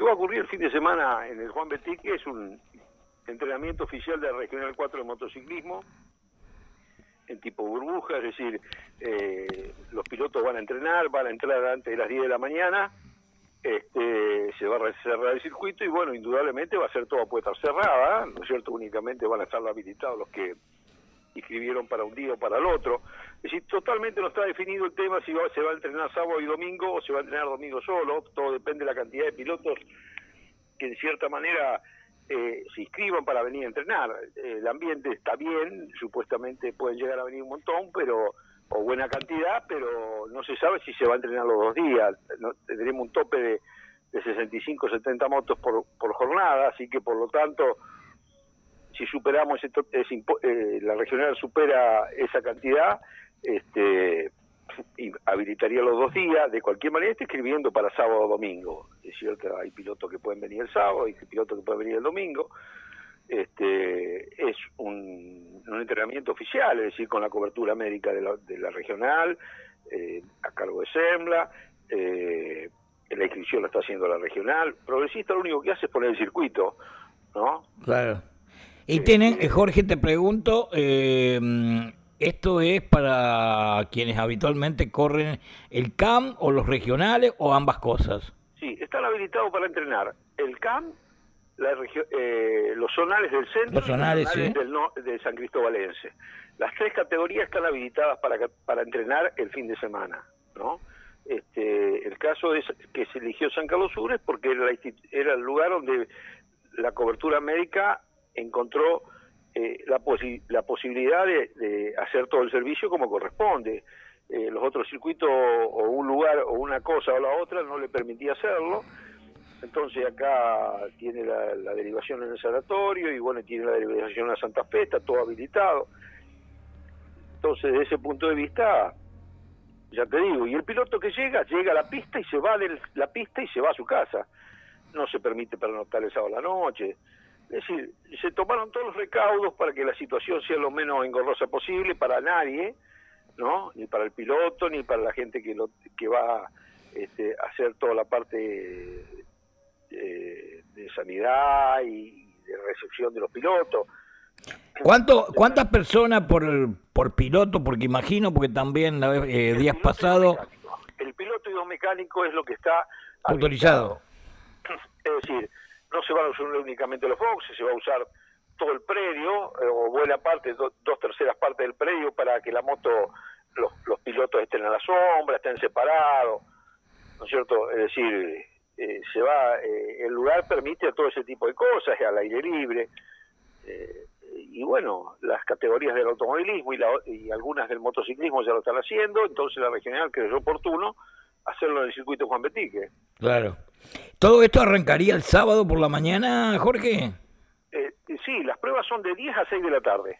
que va a ocurrir el fin de semana en el Juan Betique es un entrenamiento oficial de Regional 4 de motociclismo en tipo burbuja, es decir, eh, los pilotos van a entrenar, van a entrar antes de las 10 de la mañana, este, se va a cerrar el circuito y bueno, indudablemente va a ser todo puerta cerrada, ¿no es cierto? Únicamente van a estar habilitados los que inscribieron para un día o para el otro. Es decir, totalmente no está definido el tema si se va a entrenar sábado y domingo o se va a entrenar domingo solo, todo depende de la cantidad de pilotos que en cierta manera eh, se inscriban para venir a entrenar. el ambiente está bien, supuestamente pueden llegar a venir un montón, pero o buena cantidad, pero no se sabe si se va a entrenar los dos días. No, tendremos un tope de, de 65, 70 motos por, por jornada, así que por lo tanto, si superamos ese, eh, la regional supera esa cantidad, este, habilitaría los dos días, de cualquier manera está escribiendo para sábado o domingo. Es cierto, hay pilotos que pueden venir el sábado, hay pilotos que pueden venir el domingo. Este, es un, entrenamiento oficial, es decir, con la cobertura médica de la, de la regional, eh, a cargo de SEMLA, eh, la inscripción la está haciendo la regional. Progresista lo único que hace es poner el circuito, ¿no? Claro. Y tienen, eh, Jorge, te pregunto, eh, ¿Esto es para quienes habitualmente corren el CAM o los regionales o ambas cosas? Sí, están habilitados para entrenar el CAM, eh, los zonales del centro los zonales, y del de San Cristóbalense. Las tres categorías están habilitadas para, para entrenar el fin de semana, ¿no? Este, el caso es que se eligió San Carlos Sur es porque era, era el lugar donde la cobertura médica encontró eh, la, la posibilidad de, hacer todo el servicio como corresponde. Eh, los otros circuitos o un lugar o una cosa o la otra no le permitía hacerlo. Entonces acá tiene la, derivación en el sanatorio y bueno, tiene la derivación en la Santa Fe, está todo habilitado. Entonces, desde ese punto de vista, ya te digo, y el piloto que llega, llega a la pista y se va de la pista y se va a su casa. No se permite pernoctar el sábado a la noche. Es decir, se tomaron todos los recaudos para que la situación sea lo menos engorrosa posible para nadie, ¿no? Ni para el piloto, ni para la gente que, lo, que va este, a hacer toda la parte eh, de sanidad y de recepción de los pilotos. ¿Cuánto, ¿Cuántas personas por, por piloto? Porque imagino, porque también la eh, días pasados... El piloto y dos mecánicos es lo que está autorizado. Es decir, no se van a usar únicamente los boxes, se va a usar todo el predio eh, o buena parte, dos terceras partes del predio para que la moto, los, los pilotos estén a la sombra, estén separados, ¿no es cierto? Es decir, eh, se va, eh, el lugar permite todo ese tipo de cosas, al aire libre. y bueno, las categorías del automovilismo y, y algunas del motociclismo ya lo están haciendo, entonces la regional creyó oportuno hacerlo en el circuito Juan Betique. Claro. ¿Todo esto arrancaría el sábado por la mañana, Jorge? Eh, sí, las pruebas son de 10 a 6 de la tarde.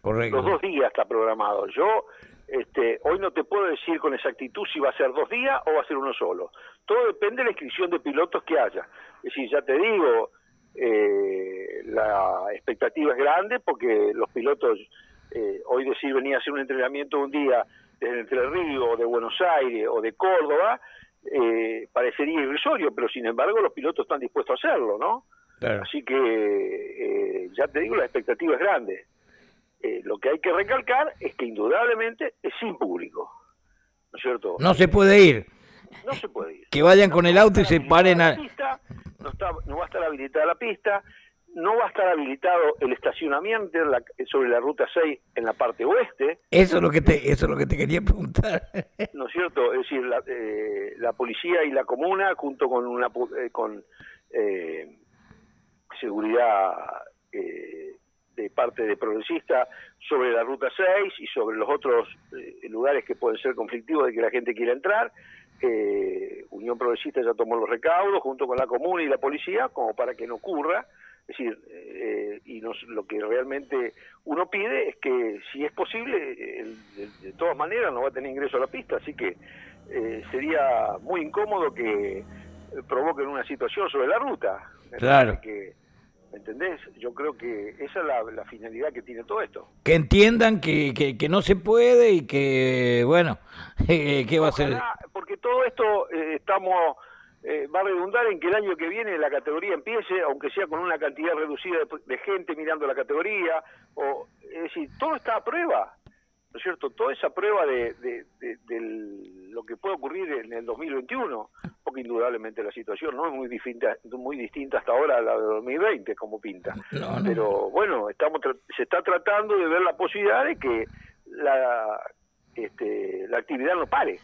Correcto. Los dos días está programado. Yo este, hoy no te puedo decir con exactitud si va a ser dos días o va a ser uno solo. Todo depende de la inscripción de pilotos que haya. Es decir, ya te digo, eh, la expectativa es grande porque los pilotos, eh, hoy decir venía a hacer un entrenamiento un día desde Entre Ríos, de Buenos Aires o de Córdoba, eh, parecería irrisorio, pero sin embargo los pilotos están dispuestos a hacerlo, ¿no? Así que, eh, ya te digo, la expectativa es grande. Eh, lo que hay que recalcar es que indudablemente es sin público, ¿no es cierto? No se puede ir. No se puede ir. Que vayan con el auto y se paren a... no, está, no va a estar habilitada la pista, no va a estar habilitado el estacionamiento sobre la ruta 6 en la parte oeste. Eso es lo que te, eso es lo que te quería preguntar. ¿No es cierto? Es decir, la, eh, la policía y la comuna, junto con una eh, con eh, seguridad de parte de progresista sobre la ruta 6 y sobre los otros lugares que pueden ser conflictivos de que la gente quiera entrar. Unión Progresista ya tomó los recaudos junto con la comuna y la policía como para que no ocurra es decir, eh, y lo que realmente uno pide es que, si es posible, de, todas maneras no va a tener ingreso a la pista, así que eh, sería muy incómodo que provoquen una situación sobre la ruta. Claro. Que, ¿Me entendés? Yo creo que esa es la, finalidad que tiene todo esto. Que entiendan que, que, no se puede y que, bueno, ¿qué va a ser? Porque todo esto eh, estamos eh, va a redundar en que el año que viene la categoría empiece, aunque sea con una cantidad reducida de, gente mirando la categoría, o es decir, todo está a prueba, ¿no es cierto? Toda esa prueba de, lo que puede ocurrir en el 2021, porque indudablemente la situación no es muy distinta, muy distinta hasta ahora a la de 2020, como pinta. Pero bueno, estamos se está tratando de ver la posibilidad de que la, este, la actividad no pare.